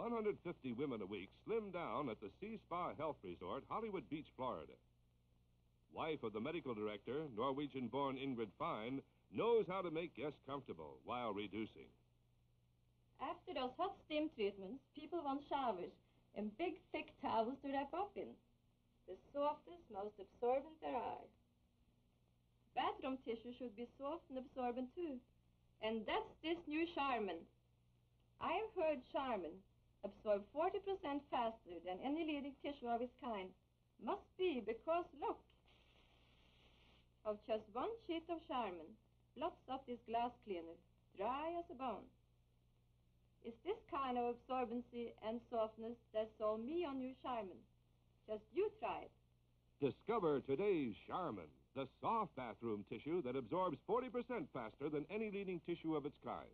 150 women a week slim down at the Sea Spa Health Resort, Hollywood Beach, Florida. Wife of the medical director, Norwegian born Ingrid Fine, knows how to make guests comfortable while reducing. After those hot steam treatments, people want showers and big, thick towels to wrap up in. The softest, most absorbent there are. Bathroom tissue should be soft and absorbent too. And that's this new Charmin. I've heard Charmin absorb 40% faster than any leading tissue of its kind. Must be because, look, of just one sheet of Charmin, blots off this glass cleaner, dry as a bone. It's this kind of absorbency and softness that sold me on new Charmin. Just you try it. Discover today's Charmin, the soft bathroom tissue that absorbs 40% faster than any leading tissue of its kind.